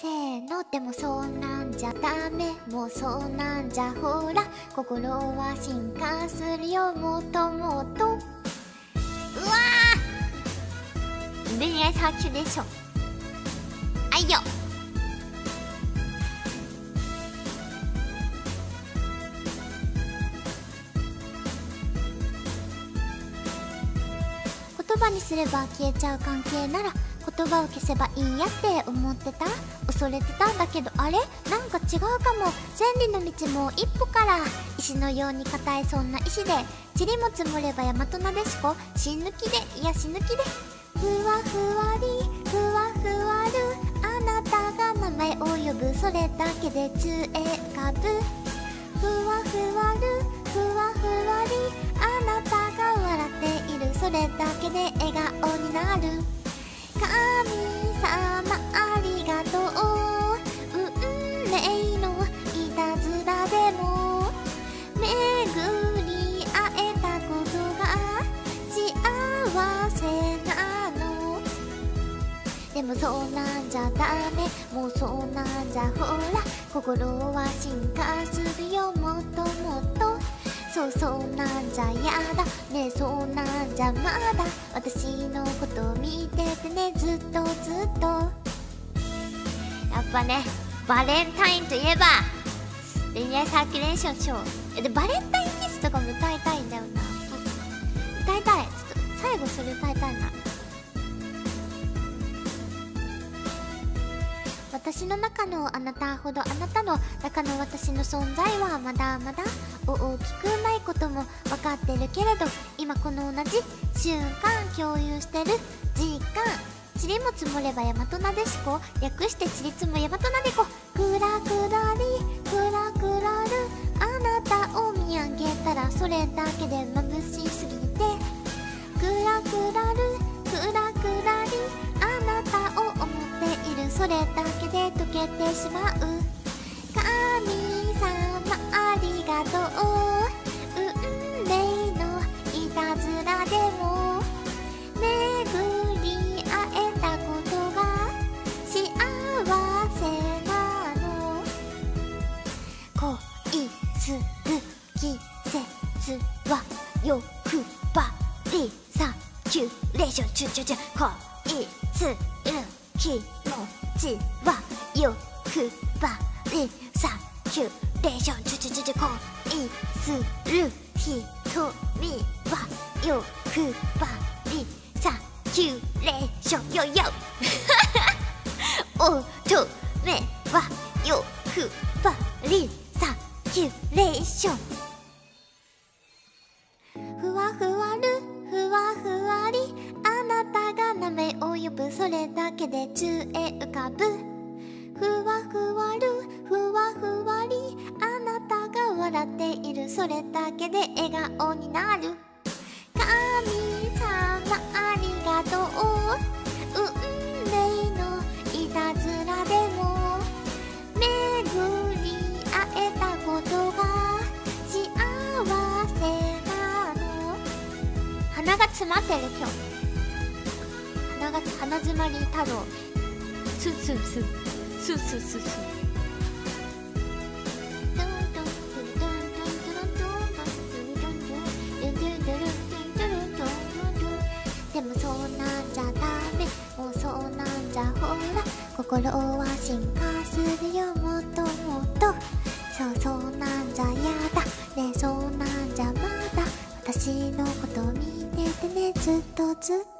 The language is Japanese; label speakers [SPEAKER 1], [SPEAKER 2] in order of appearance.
[SPEAKER 1] せーの。でもそうなんじゃダメ。もうそうなんじゃ。ほら心は進化するよ。もともと。うわー。恋愛サーキュレーションあいよ。言葉にすれば消えちゃう関係なら言葉を消せばいいやって思ってた？恐れてたんだけどあれ？なんか違うかも。千里の道も一歩から。石のように硬いそんな石で。塵も積もれば大和なでしこ。死ぬ気で。いや死ぬ気で。ふわふわり。ふわふわる。あなたが名前を呼ぶ。それだけでつえかぶ。ふわふわる。ふわふわり。あなたが笑っている。それだけで笑もそうなんじゃダメ。もうそうなんじゃほら。心は進化するよ。もっともっと。そうそうなんじゃやだ。ねえそうなんじゃまだ。私のこと見ててね。ずっとずっと。やっぱねバレンタインといえば恋愛サーキュレーションショー。えでバレンタインキスとかも歌いたいんだよな。歌いたい。ちょっと最後それ歌いたいな。私の中のあなたほどあなたの中の私の存在はまだまだ大きくないことも分かってるけれど今この同じ瞬間共有してる時間塵も積もれば大和なでしこ略して塵積も大和なでこくらくらりくらくらるあなたを見上げたらそれだけで眩しすぎてくらくらるくらくらりあなたを思っているそれだけ。で溶けてしまう。神様ありがとう。運命のいたずらでも巡り会えたことが幸せなの。恋する季節は欲張りサキュレーションチュチュチュ恋する気持ちは欲張りサキュレーションチュチュチュチュ恋する瞳は欲張りサキュレーションよよ。乙女は欲張りサキュレーション。ふわふわるふわふわりあなたが名前を呼ぶ。それだけで宙へ浮かぶ。ふわふわるふわふわりあなたが笑っている。それだけで笑顔になる。神様ありがとう。運命のいたずらでも巡り会えたことが幸せなの。鼻が詰まってる今日。鼻が鼻詰まり太郎スースースーススススでもそうなんじゃダメ。もうそうなんじゃほら心は進化するよもっともっとそうそうなんじゃやだ。ねそうなんじゃまだ。私のこと見ててね。ずっとずっと。